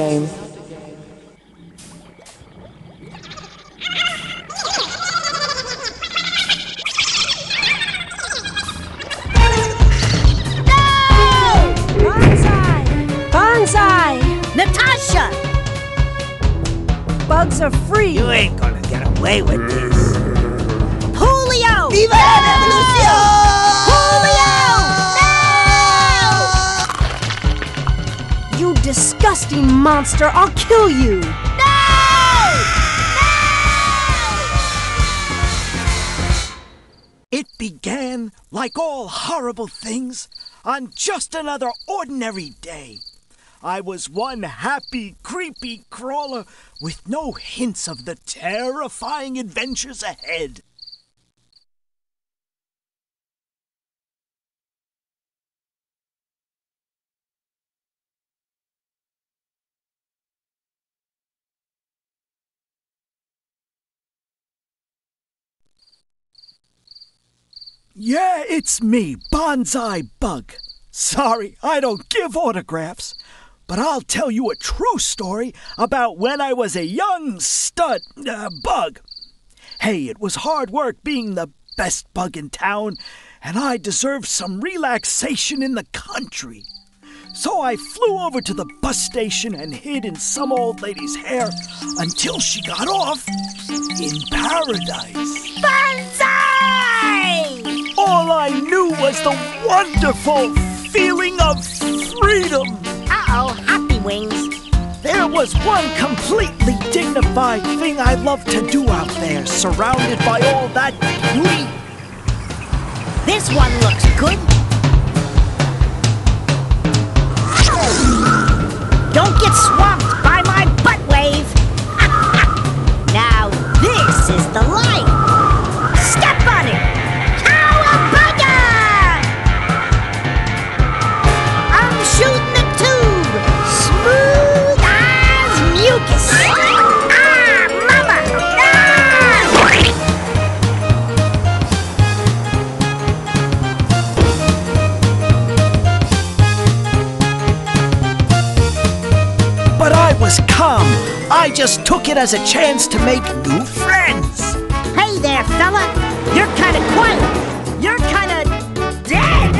game. On just another ordinary day. I was one happy, creepy crawler with no hints of the terrifying adventures ahead. Yeah, it's me, Banzai Bug. Sorry, I don't give autographs, but I'll tell you a true story about when I was a young stud uh, bug. Hey, it was hard work being the best bug in town, and I deserved some relaxation in the country. So I flew over to the bus station and hid in some old lady's hair until she got off in paradise. Banzai! All I knew was the wonderful feeling of freedom. Uh-oh, happy wings. There was one completely dignified thing I loved to do out there, surrounded by all that beauty. This one looks good. Don't get swamped by my butt wave. now this is the as a chance to make new friends. Hey there, fella! You're kinda quiet! You're kinda dead!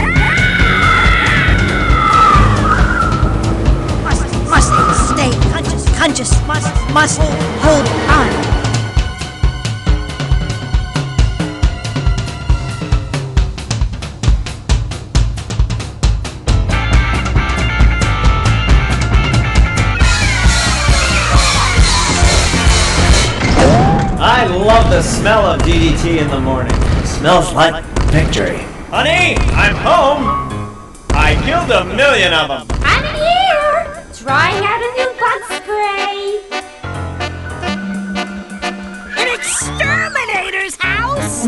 Must, must stay conscious, conscious, must, must hold of DDT in the morning. It smells like victory. Honey, I'm home. I killed a million of them. I'm here! Trying out a new bug spray! An exterminator's house!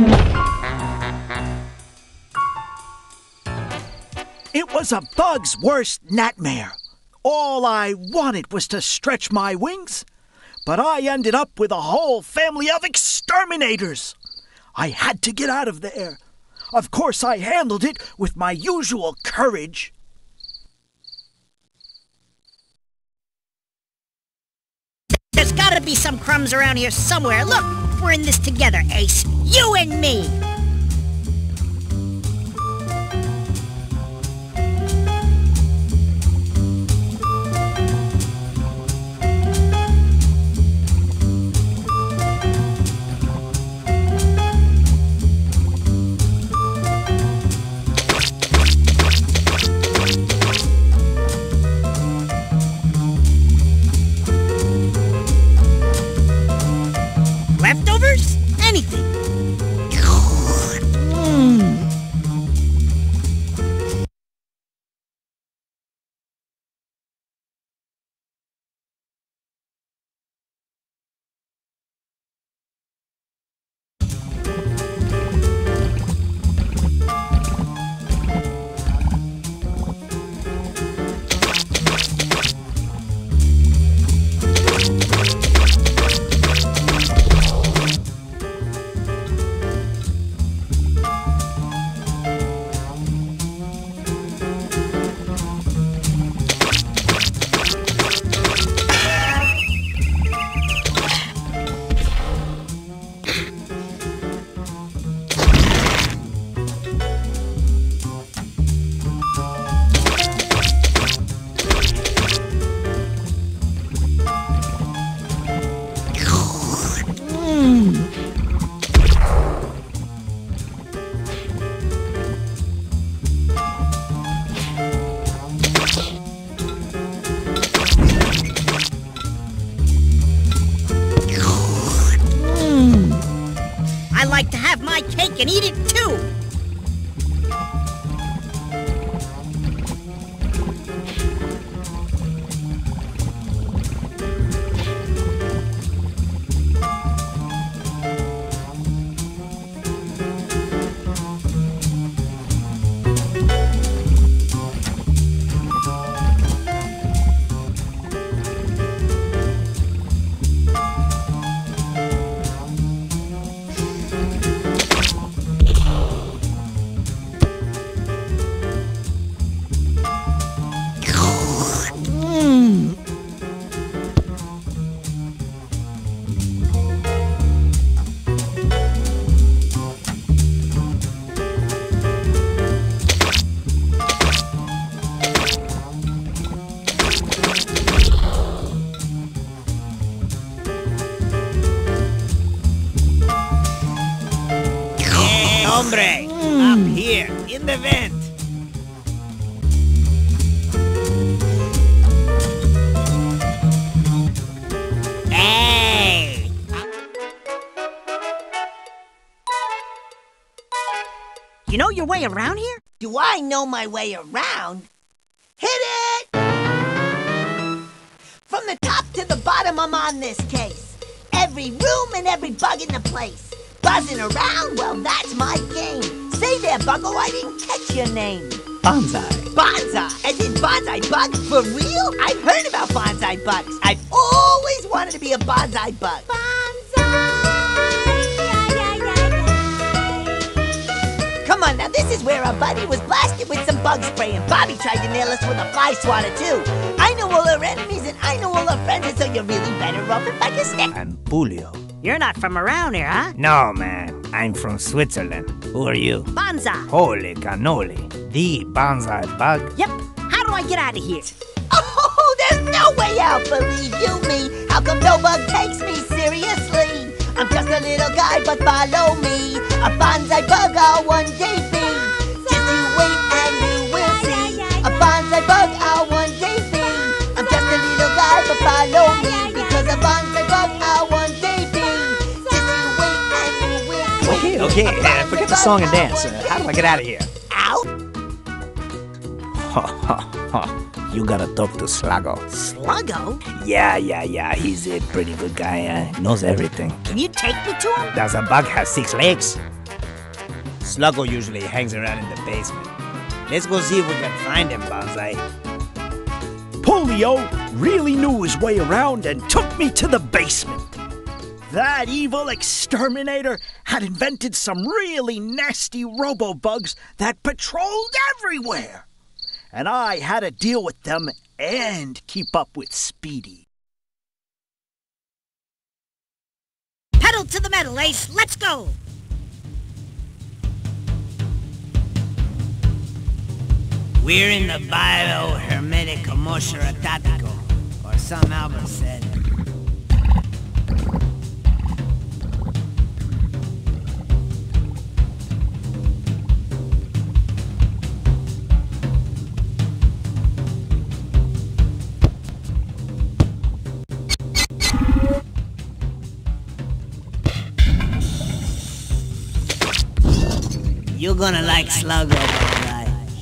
It was a bug's worst nightmare. All I wanted was to stretch my wings, but I ended up with a whole family of exterminators. I had to get out of there. Of course, I handled it with my usual courage. There's gotta be some crumbs around here somewhere. Look, we're in this together, Ace. You and me! Anything. Know my way around? Hit it! From the top to the bottom, I'm on this case. Every room and every bug in the place. Buzzing around, well, that's my game. Say there, Buggo, I didn't catch your name. Banzai. Banzai? As in banzai bug? For real? I've heard about banzai bugs. I've always wanted to be a banzai bug. Come is where our buddy was blasted with some bug spray, and Bobby tried to nail us with a fly swatter too. I know all our enemies and I know all our friends, and so you're really better off if I can stick. I'm Julio. You're not from around here, huh? No, man. I'm from Switzerland. Who are you? Bonza. Holy cannoli. The banzai bug? Yep. How do I get out of here? Oh, there's no way out, believe you me. How come no bug takes me seriously? I'm just a little guy, but follow me. A banzai bug I'll one day be. Bonsai bug I'll one. I'm just a little guy, but follow me. Because a banzai bug I'll one. Just you wait and you will. Okay, okay. Uh, forget the song and dance. Uh, how do I get out of here? Out? Ha ha ha. You gotta talk to Slago. Sluggo? Yeah, yeah, yeah. He's a pretty good guy. Uh, knows everything. Can you take me to him? Does a bug have six legs? Sluggo usually hangs around in the basement. Let's go see if we can find him, Banzai. Polio really knew his way around and took me to the basement. That evil exterminator had invented some really nasty robo-bugs that patrolled everywhere. And I had to deal with them and keep up with Speedy. Pedal to the metal, Ace. Let's go. We're in the biohermetic atmosphere tático, or some Albert said. You're gonna like alright.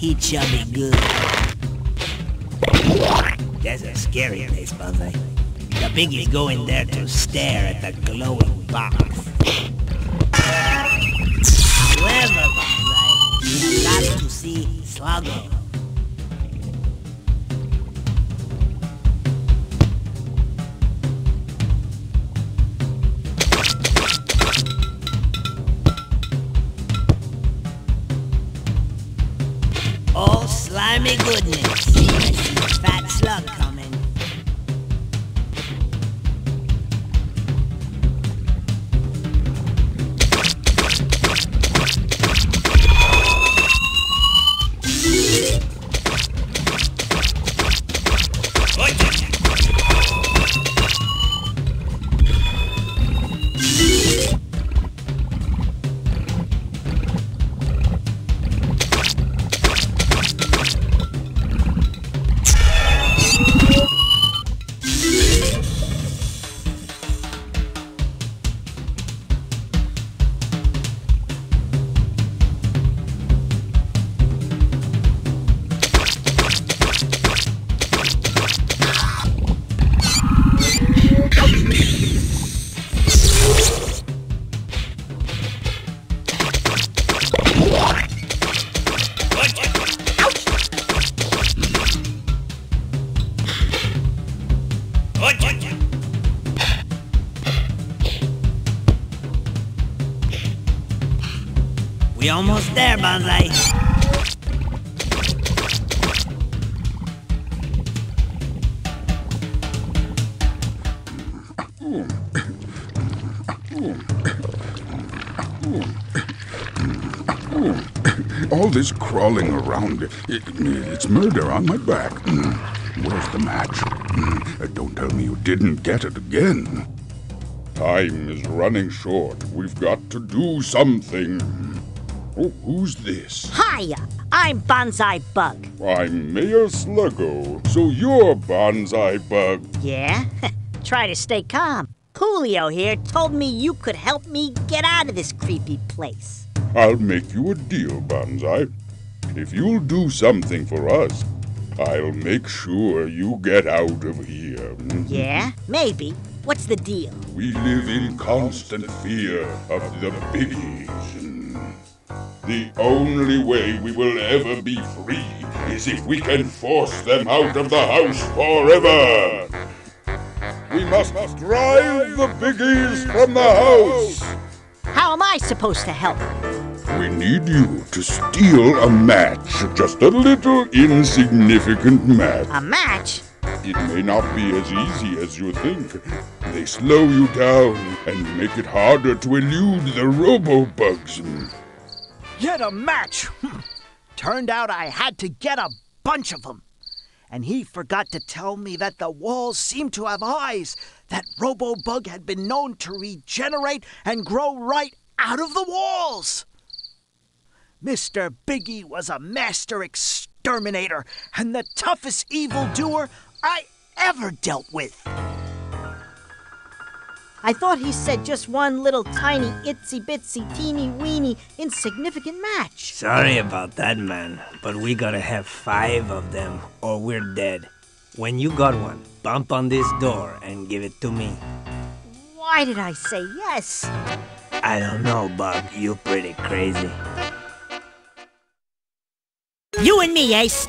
He chubby good. That's a scary place, Banzai. The piggies go in there to stare at the glowing box. However, Banzai, you got to see Sluggo. Goodness. All this crawling around, it, it's murder on my back. Mm. Where's the match? Mm. Uh, Don't tell me you didn't get it again. Time is running short. We've got to do something. Oh, who's this? Hiya, I'm Banzai Bug. I'm Mayor Sluggo, so you're Banzai Bug. Yeah? Try to stay calm. Coolio here told me you could help me get out of this creepy place. I'll make you a deal, Banzai. If you'll do something for us, I'll make sure you get out of here. Yeah? Maybe. What's the deal? We live in constant fear of the biggies. The only way we will ever be free is if we can force them out of the house forever. We must drive the biggies from the house. How am I supposed to help? We need you to steal a match, just a little insignificant match. A match? It may not be as easy as you think. They slow you down and make it harder to elude the robo-bugs. Get a match! Hmm. Turned out I had to get a bunch of them. And he forgot to tell me that the walls seemed to have eyes. That Robobug had been known to regenerate and grow right out of the walls. Mr. Biggie was a master exterminator and the toughest evildoer I ever dealt with. I thought he said just one little tiny itsy bitsy teeny weeny insignificant match. Sorry about that, man, but we gotta have five of them or we're dead. When you got one, bump on this door and give it to me. Why did I say yes? I don't know, Bug. You're pretty crazy. You and me, Ace.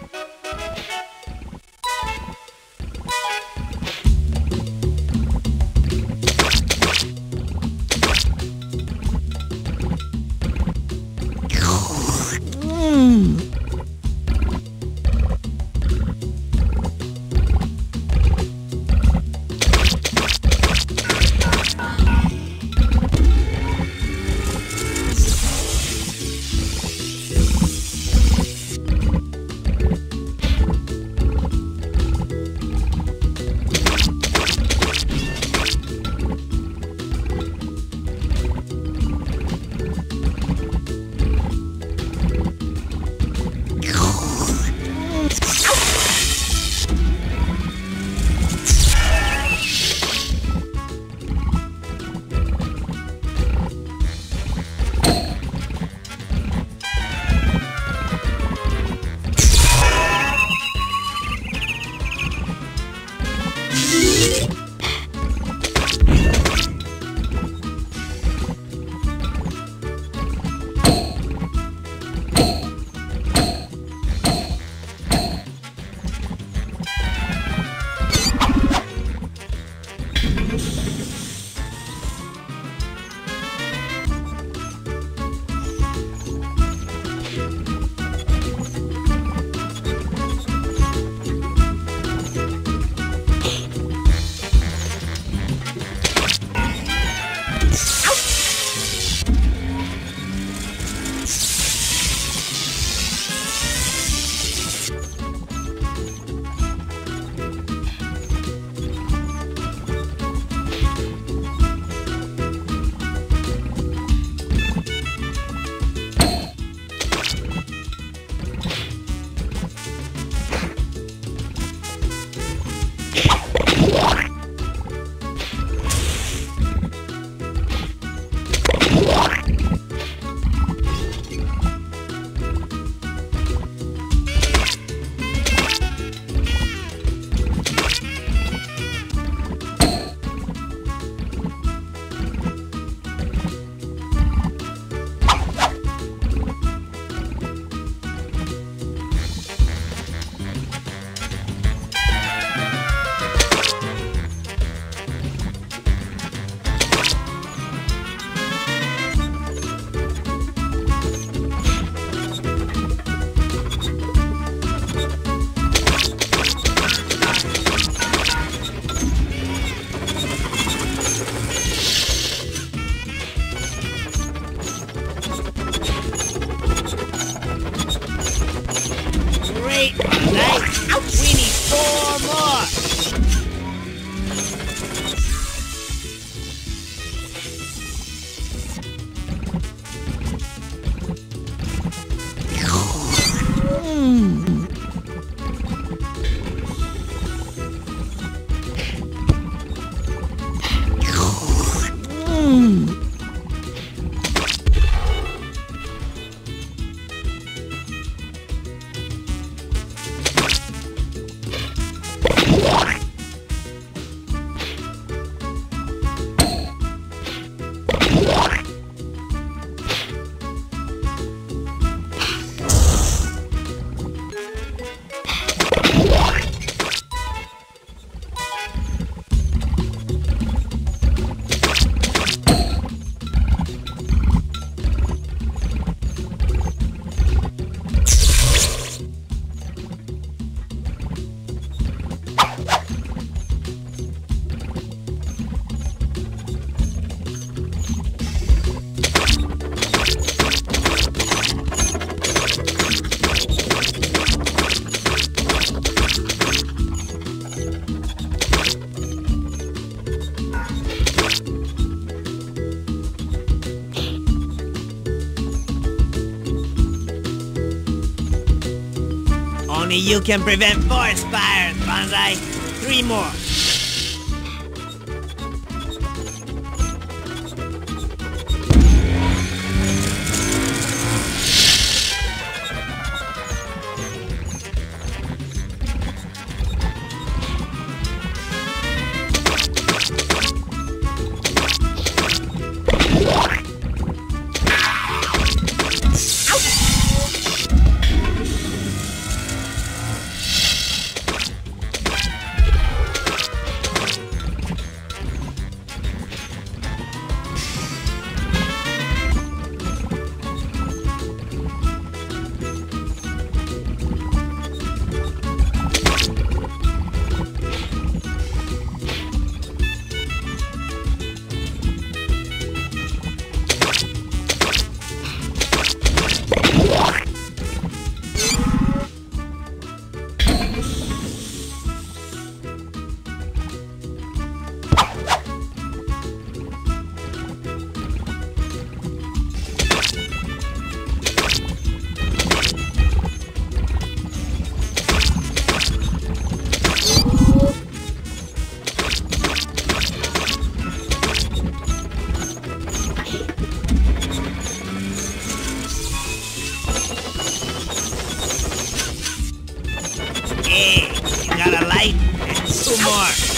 You can prevent forest fires, Banzai. Three more. Two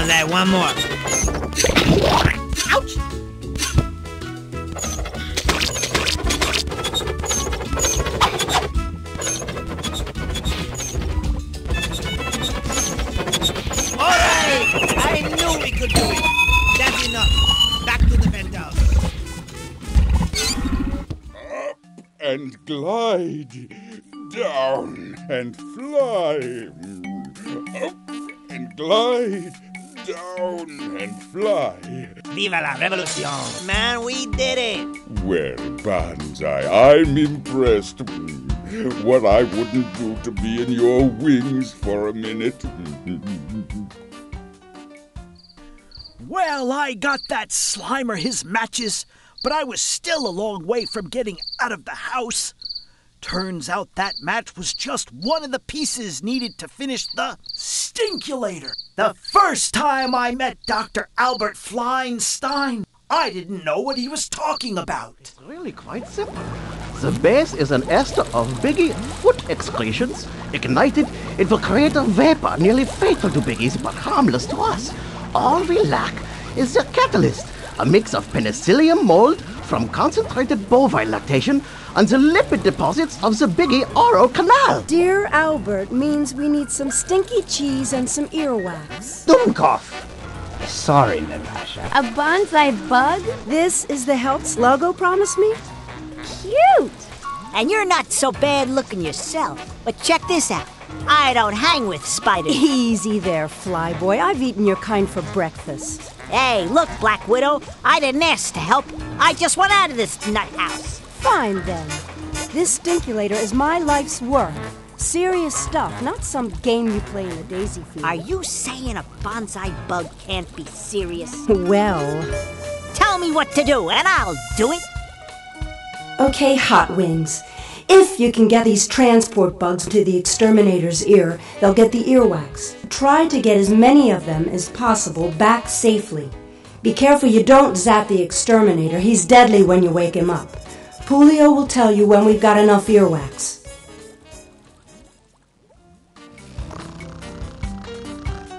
on, Banzai, one more. And fly. Viva la revolution! Man, we did it! Well, Banzai, I'm impressed. What I wouldn't do to be in your wings for a minute. Well, I got that Slimer his matches, but I was still a long way from getting out of the house. Turns out that match was just one of the pieces needed to finish the Stinkulator. The first time I met Dr. Albert Fleinstein, I didn't know what he was talking about. It's Really quite simple. The base is an ester of Biggie foot excretions. Ignited, it will create a vapor nearly fatal to Biggies but harmless to us. All we lack is the catalyst, a mix of penicillium mold from concentrated bovine lactation and the lipid deposits of the Biggie oral canal. Dear Albert means we need some stinky cheese and some earwax. Dummkopf. Sorry, Natasha. A banzai bug? This is the Helps logo, promise me? Cute! And you're not so bad looking yourself. But check this out. I don't hang with spiders. Easy there, Flyboy. I've eaten your kind for breakfast. Hey, look, Black Widow. I didn't ask to help. I just want out of this nut house. Fine then. This stinkulator is my life's work. Serious stuff, not some game you play in the daisy field. Are you saying a banzai bug can't be serious? Well. Tell me what to do, and I'll do it. Okay, Hot Wings. If you can get these transport bugs to the exterminator's ear, they'll get the earwax. Try to get as many of them as possible back safely. Be careful you don't zap the exterminator. He's deadly when you wake him up. Julio will tell you when we've got enough earwax.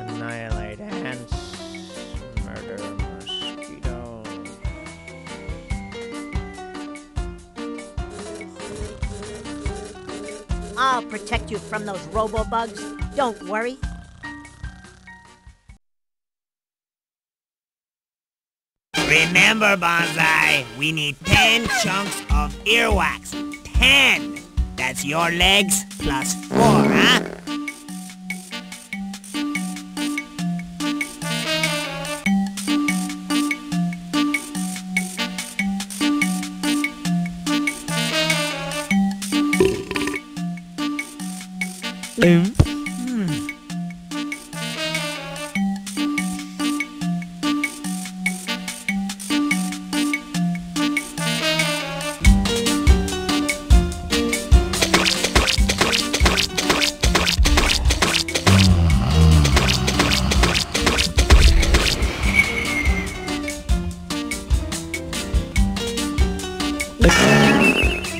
Annihilate ants. Murder mosquito. I'll protect you from those robo bugs. Don't worry. Remember, Banzai, we need 10 chunks of earwax. 10! That's your legs plus 4, huh? Like,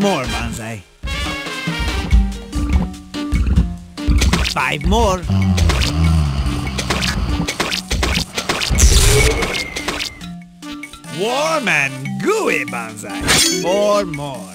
more, Banzai. Five more. Warm and gooey, Banzai. Four more.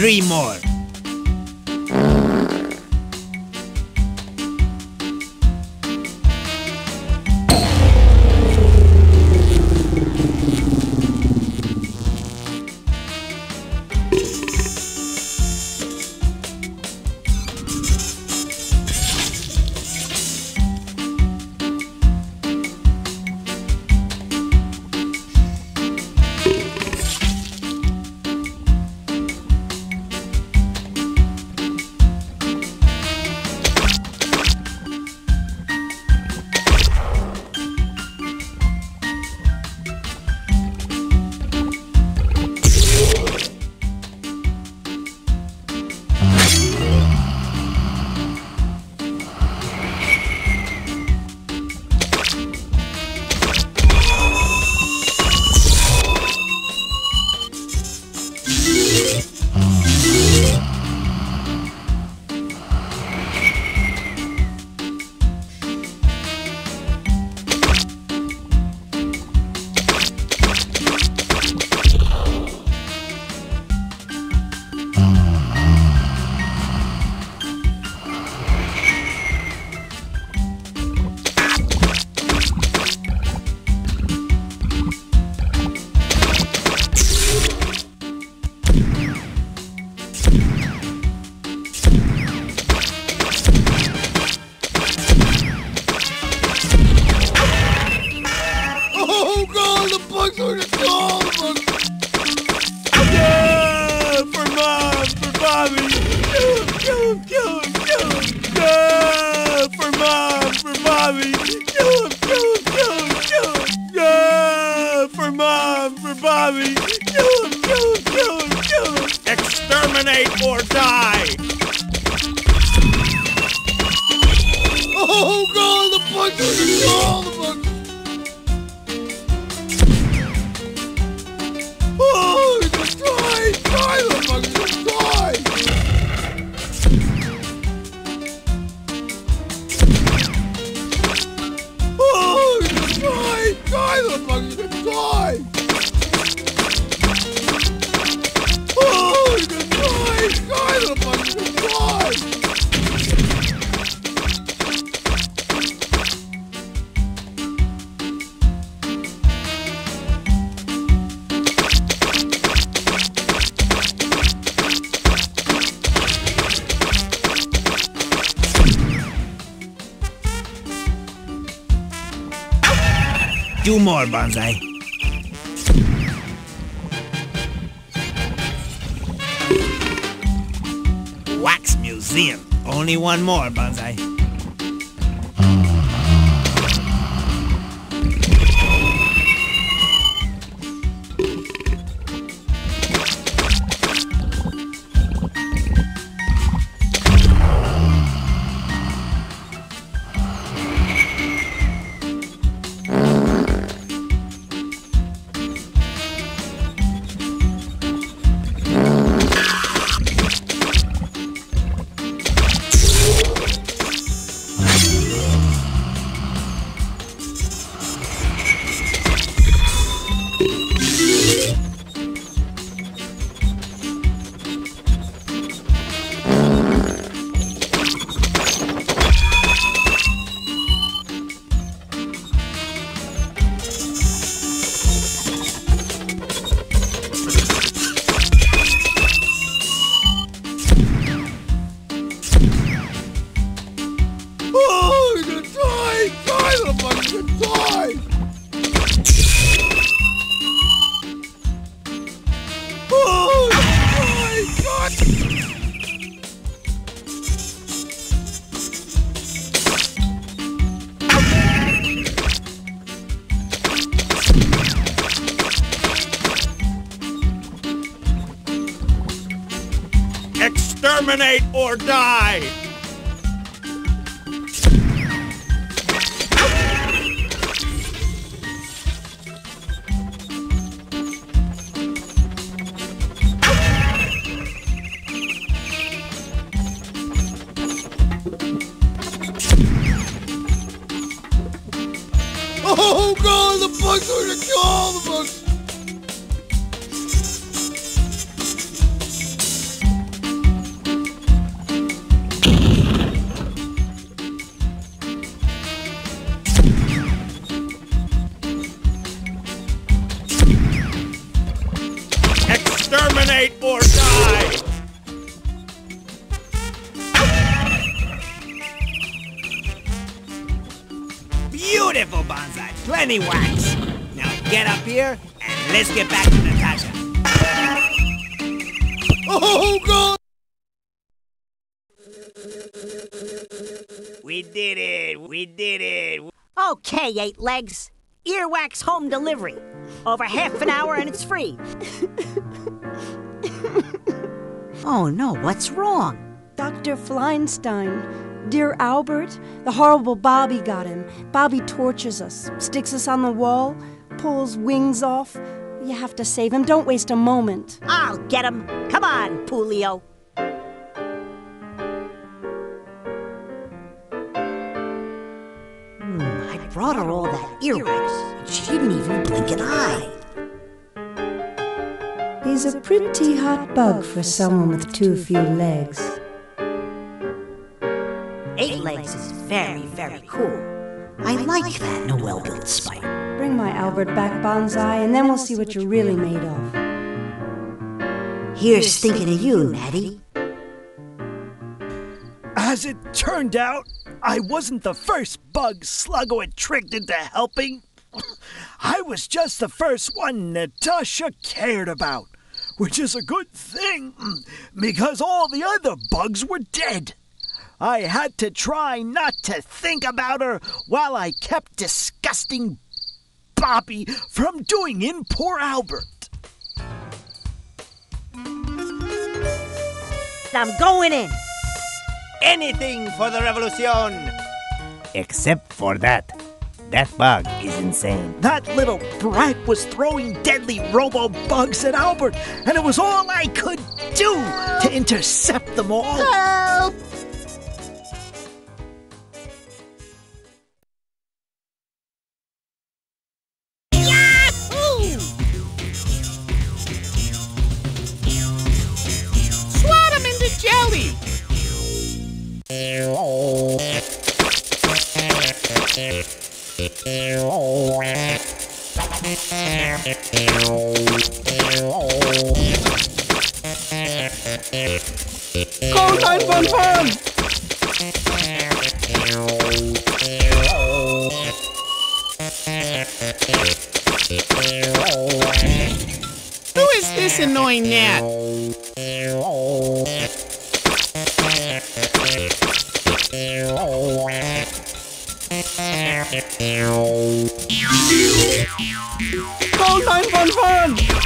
Three more. Only one more, Banzai. We did it. We did it. Okay, Eight Legs. Earwax home delivery. Over half an hour and it's free. oh no, what's wrong? Dr. Fleinstein. Dear Albert, the horrible Bobby got him. Bobby tortures us, sticks us on the wall, pulls wings off. You have to save him. Don't waste a moment. I'll get him. Come on, Pulio. Brought her all that earwax, and she didn't even blink an eye. He's a pretty hot bug for someone with too few legs. Eight Legs is very, very cool. I like that in a well-built spider. Bring my Albert back, Banzai, and then we'll see what you're really made of. Here's thinking of you, Natty. As it turned out, I wasn't the first bug Sluggo had tricked into helping. I was just the first one Natasha cared about, which is a good thing, because all the other bugs were dead. I had to try not to think about her while I kept disgusting Bobby from doing in poor Albert. I'm going in. Anything for the revolution! Except for that. That bug is insane. That little brat was throwing deadly robo bugs at Albert, and it was all I could do to intercept them all. Help! Swat him into jelly! Call 911! Who is this annoying gnat? Call 911! You're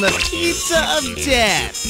the pizza of death.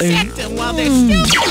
Dissect them while they're mm. still.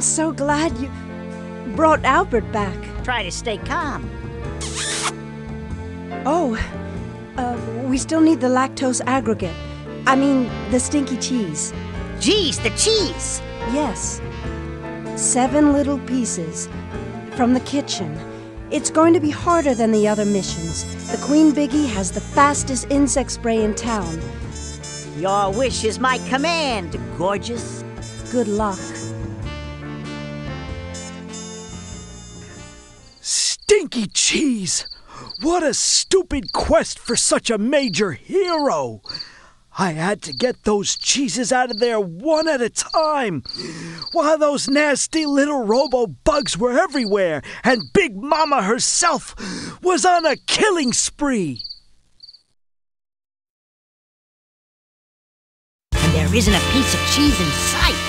I'm so glad you brought Albert back. Try to stay calm. Oh, uh, we still need the lactose aggregate. I mean, the stinky cheese. Geez, the cheese! Yes. Seven little pieces from the kitchen. It's going to be harder than the other missions. The Queen Biggie has the fastest insect spray in town. Your wish is my command, gorgeous. Good luck. Stinky cheese! What a stupid quest for such a major hero! I had to get those cheeses out of there one at a time, while those nasty little robo bugs were everywhere, and Big Mama herself was on a killing spree. And there isn't a piece of cheese in sight.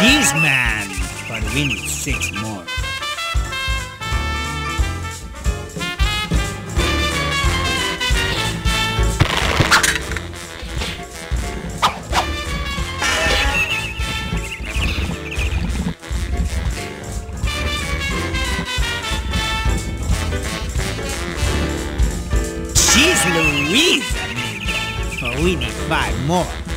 Cheese man! But we need six more. Jeez Louise, amigo. Oh, we need five more.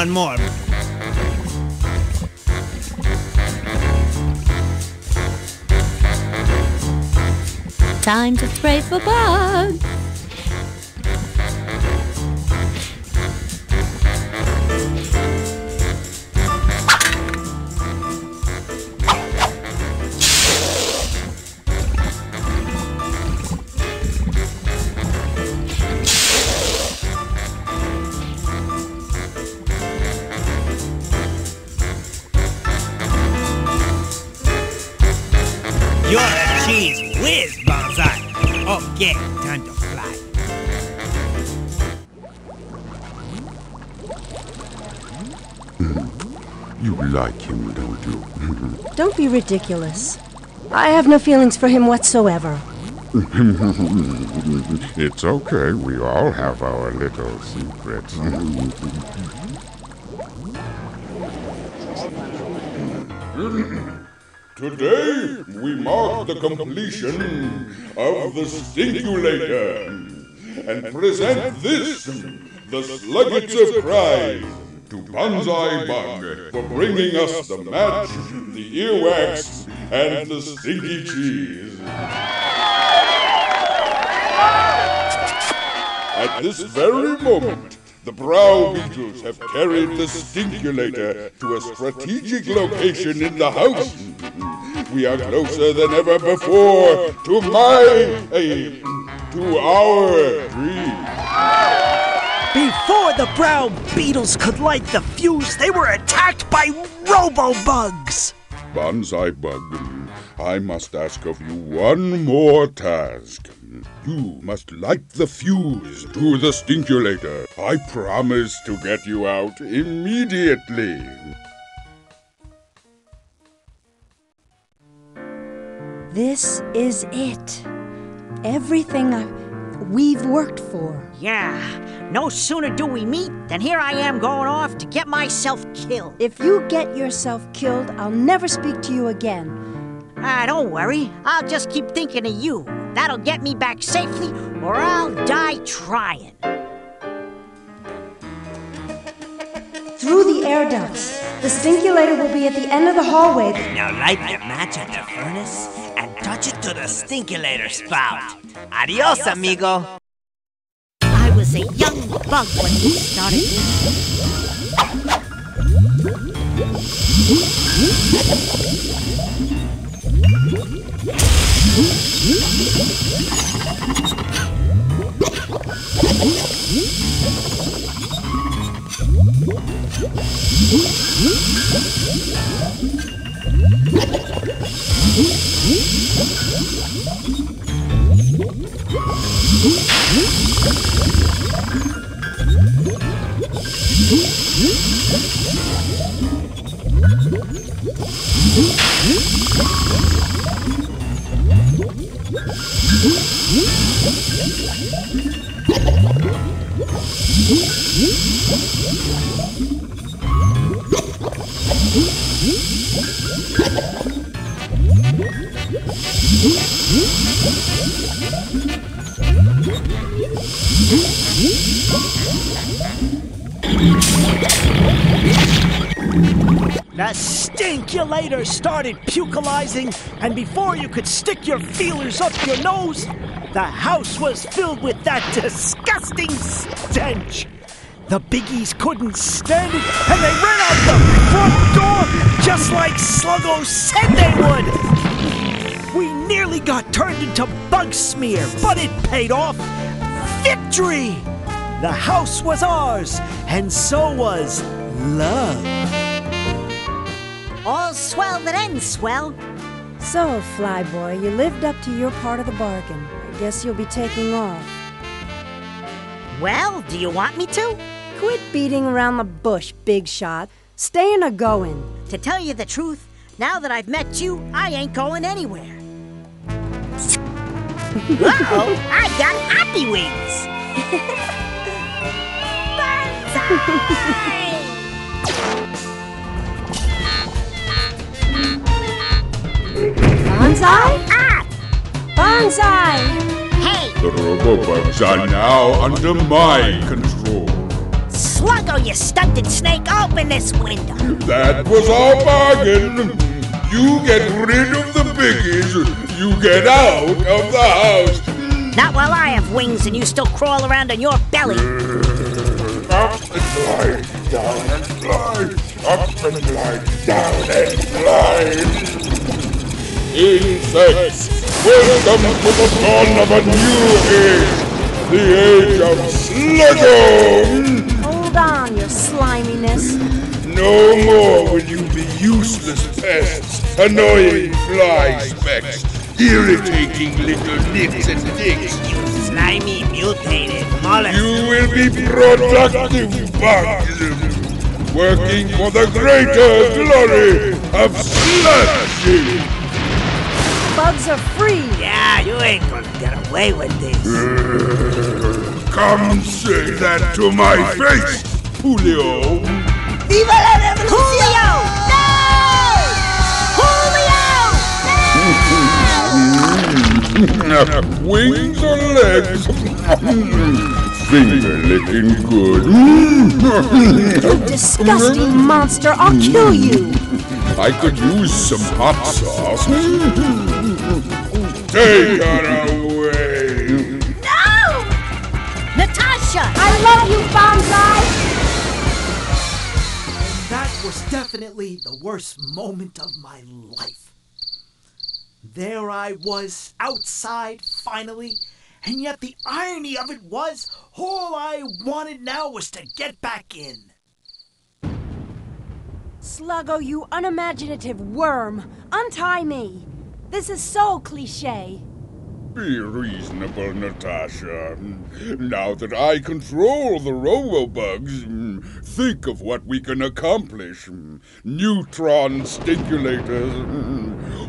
One more. Time to spray for Don't be ridiculous. I have no feelings for him whatsoever. it's okay. We all have our little secrets. Today, we mark the completion of the Stinkulator and present this, the Sluggets Prize, to Banzai Bug for bringing us the match, the earwax, and the stinky cheese. At this very moment, the Brow Beetles have carried the Stinkulator to a strategic location in the house. We are closer than ever before to my, eh, to our dream. Before the brown beetles could light the fuse, they were attacked by robo-bugs. Banzai Bug, I must ask of you one more task. You must light the fuse to the Stinkulator. I promise to get you out immediately. This is it. Everything I, we've worked for. Yeah, no sooner do we meet than here I am going off to get myself killed. If you get yourself killed, I'll never speak to you again. Ah, don't worry. I'll just keep thinking of you. That'll get me back safely, or I'll die trying. Through the air ducts. The stinkulator will be at the end of the hallway. Now light the match at the furnace and touch it to the stinkulator spout. Adios, amigo. I was a young bug when he started this. The stinkulator started pukalizing, and before you could stick your feelers up your nose, the house was filled with that disgusting stench. The biggies couldn't stand it, and they ran out the front door just like Sluggo said they would. We nearly got turned into bug smear, but it paid off. Victory! The house was ours, and so was love. All swell that ends swell. So, Flyboy, you lived up to your part of the bargain. I guess you'll be taking off. Well, do you want me to? Quit beating around the bush, big shot. Staying or going? To tell you the truth, now that I've met you, I ain't going anywhere. Uh-oh, I got happy wings. Banzai? Ah! Banzai! Hey, The robobugs are now under my control. Sluggo, you stunted snake, open this window. That was our bargain. You get rid of the biggies, you get out of the house. Not while I have wings and you still crawl around on your belly. Up and glide, down and glide, up and glide, down and glide. Insects, welcome to the dawn of a new age, the age of Sluggo. Hold on, your sliminess. No more will you be useless pests, annoying fly specks, irritating little nicks and dicks. Slimy mutated mollusk. You will be productive bugs, working for the greater glory of sludging. Bugs are free. Yeah, you ain't gonna get away with this. Come say that to my face, Julio. ¡Viva la revolución! Wings or legs? Finger licking good. You disgusting monster, I'll kill you. I could use some hot sauce. Take her away. Love you, Banzai! That was definitely the worst moment of my life. There I was, outside, finally, and yet the irony of it was, all I wanted now was to get back in. Sluggo, you unimaginative worm! Untie me! This is so cliche. Be reasonable, Natasha. Now that I control the robobugs, think of what we can accomplish. Neutron stinkulators,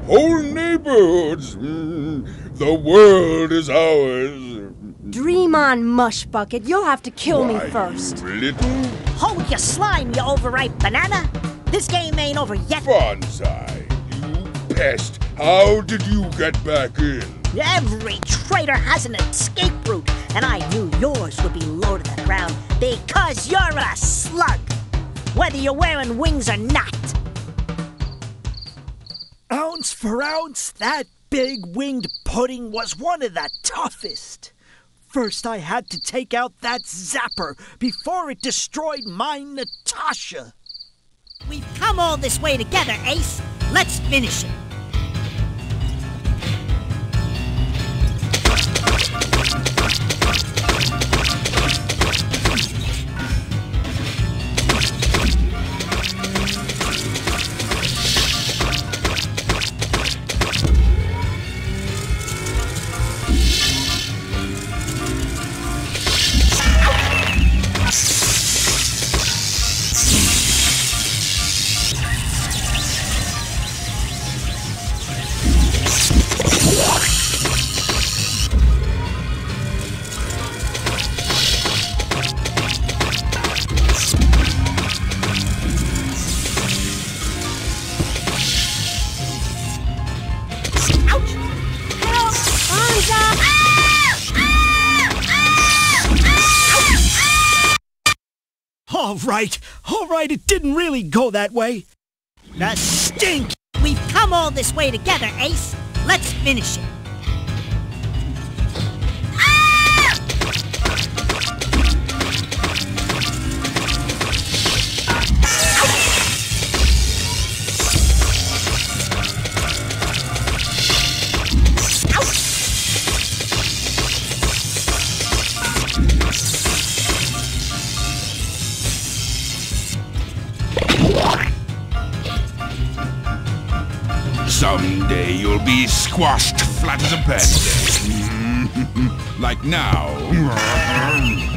whole neighborhoods. The world is ours. Dream on, mushbucket. You'll have to kill me first. little Hold your slime, you overripe banana! This game ain't over yet. banzai. You pest. How did you get back in? Every traitor has an escape route, and I knew yours would be low to the ground because you're a slug, whether you're wearing wings or not. Ounce for ounce, that big winged pudding was one of the toughest. First, I had to take out that zapper before it destroyed my Natasha. We've come all this way together, Ace. Let's finish it. Thank you. All right, all right, it didn't really go that way. That stink! We've come all this way together, Ace. Let's finish it. Someday you'll be squashed flat as a pancake. like now.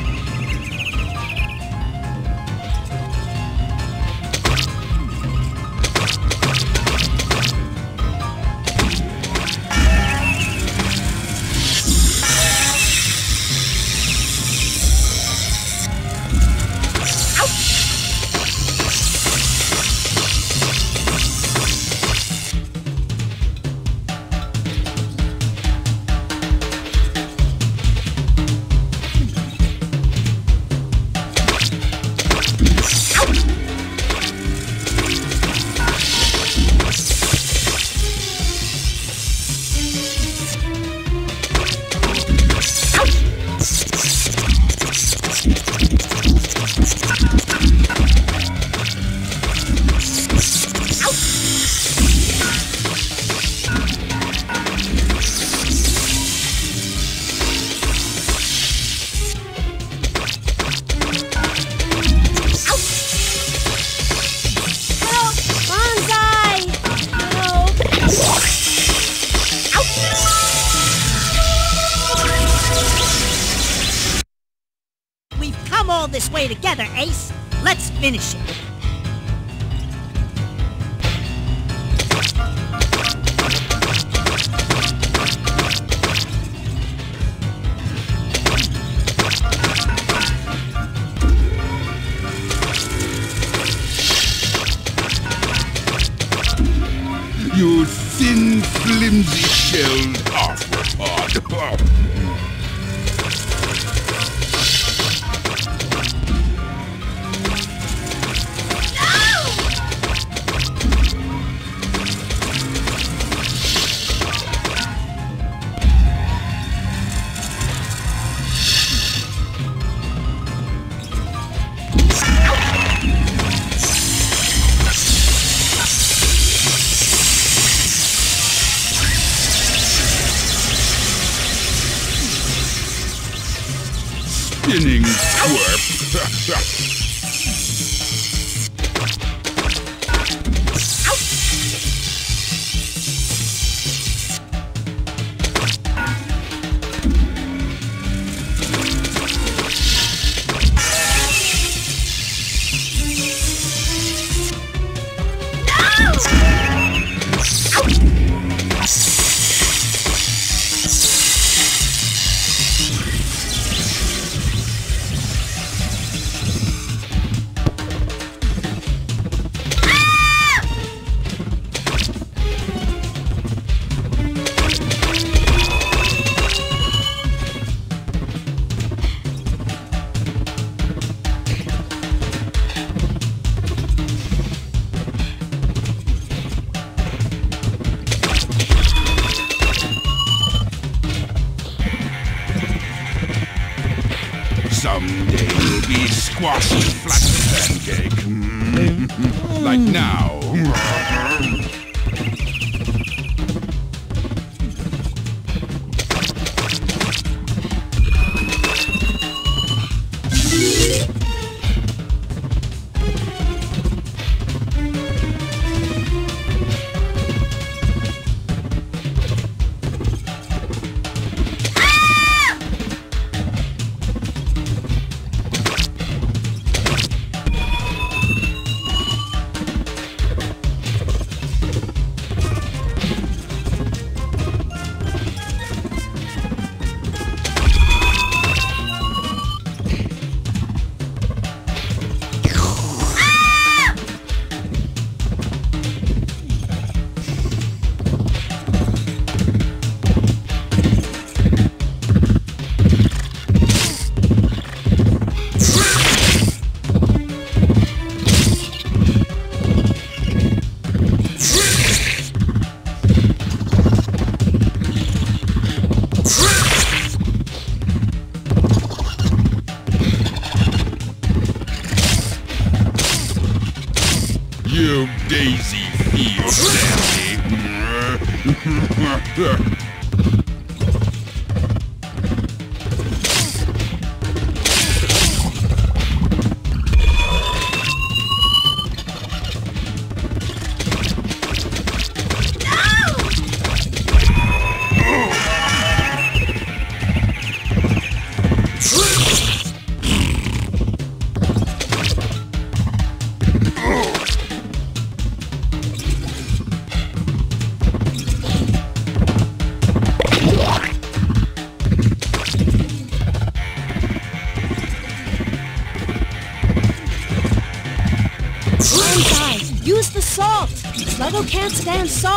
can't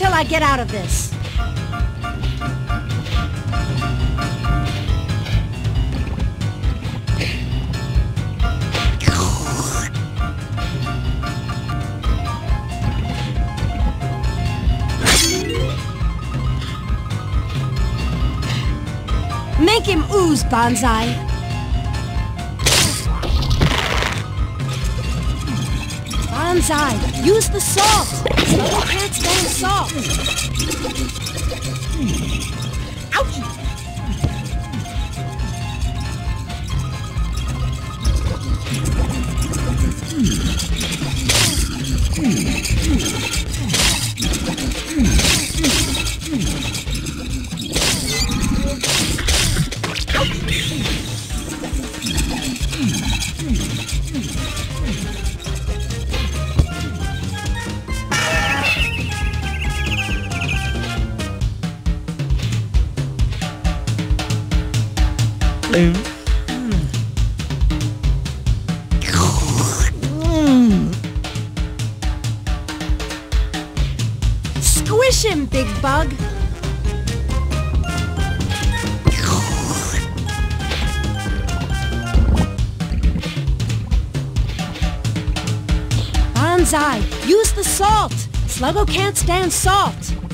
until I get out of this. Make him ooze, Banzai. Banzai, use the salt. Sluggo can't stand. Squish Use the salt. Sluggo can't stand salt.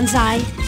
Make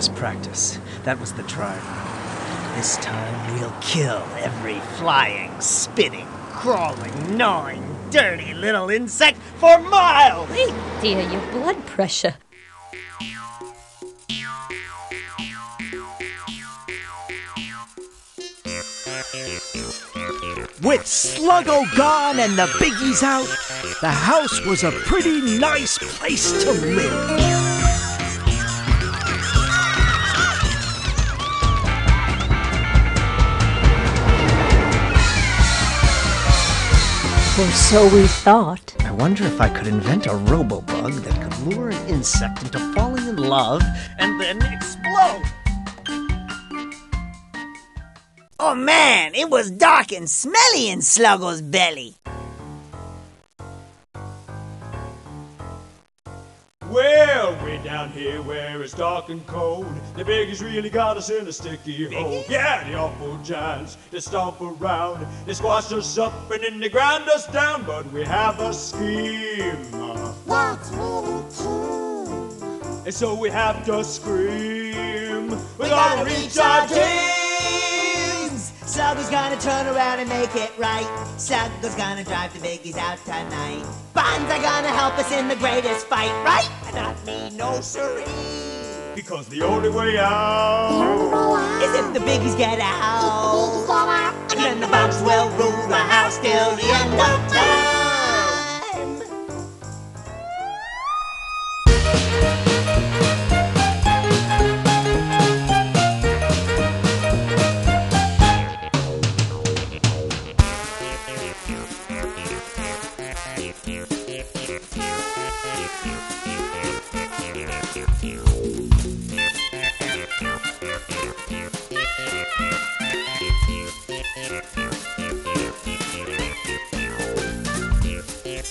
just practice. That was the trial. This time we'll kill every flying, spitting, crawling, gnawing, dirty little insect for miles! Dear, your blood pressure. With Sluggo gone and the biggies out, the house was a pretty nice place to live. Or so we thought. I wonder if I could invent a robobug that could lure an insect into falling in love and then explode. Oh man, it was dark and smelly in Sluggo's belly. Well, way down here where it's dark and cold, the biggies really got us in a sticky hole. Yeah, the awful giants, they stomp around, they squash us up and then they grind us down, but we have a scheme. That's really true. And so we have to scream. We gotta reach our dreams. Sluggo's gonna turn around and make it right. Sluggo's gonna drive the biggies out tonight. Bonds are gonna help us in the greatest fight, right? Not me, no siree. Because the only way out Is if the biggies get out. And then the bugs will rule the house till the end of time.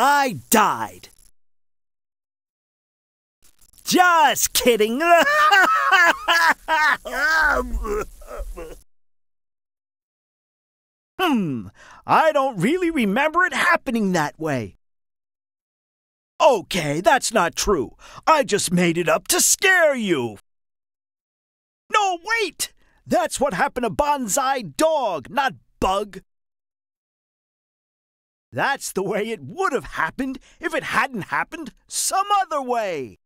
I died. Just kidding. hmm, I don't really remember it happening that way. Okay, that's not true. I just made it up to scare you. No, wait! That's what happened to Banzai Dog, not Bug. That's the way it would have happened if it hadn't happened some other way.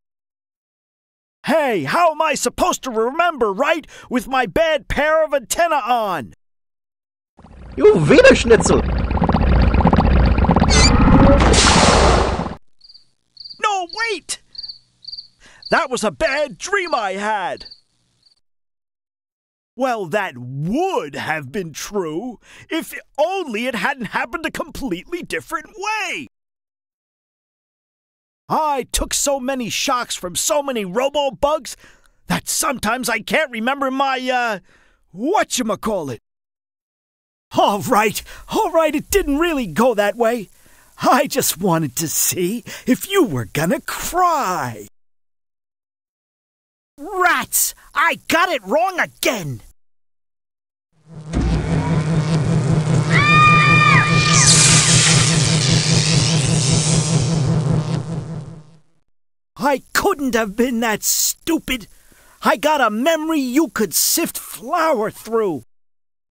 Hey, how am I supposed to remember, right, with my bad pair of antenna on? You Wiener Schnitzel! No, wait! That was a bad dream I had. Well, that would have been true if only it hadn't happened a completely different way. I took so many shocks from so many robo bugs that sometimes I can't remember my, uh, whatchamacallit. All right, all right, it didn't really go that way. I just wanted to see if you were gonna cry. Rats! I got it wrong again! I couldn't have been that stupid. I got a memory you could sift flour through.